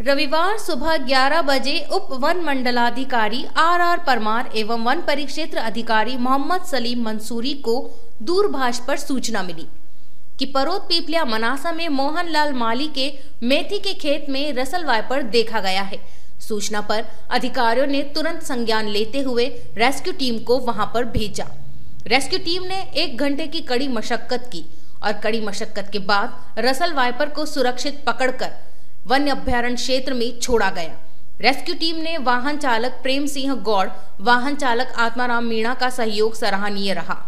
रविवार सुबह 11 बजे उप वन मंडलाधिकारी आर आर परमार एवं वन परिक्षेत्र अधिकारी मोहम्मद सलीम मंसूरी को दूरभाष पर सूचना मिली कि परोत पीपलिया मनासा में मोहनलाल माली के मेथी के खेत में रसल वाइपर देखा गया है। सूचना पर अधिकारियों ने तुरंत संज्ञान लेते हुए रेस्क्यू टीम को वहाँ पर भेजा। रेस्क्यू टीम ने एक घंटे की कड़ी मशक्कत की और कड़ी मशक्कत के बाद रसल वाइपर को सुरक्षित पकड़कर वन्य अभ्यारण क्षेत्र में छोड़ा गया। रेस्क्यू टीम ने वाहन चालक प्रेम सिंह गौड़, वाहन चालक आत्माराम मीणा का सहयोग सराहनीय रहा।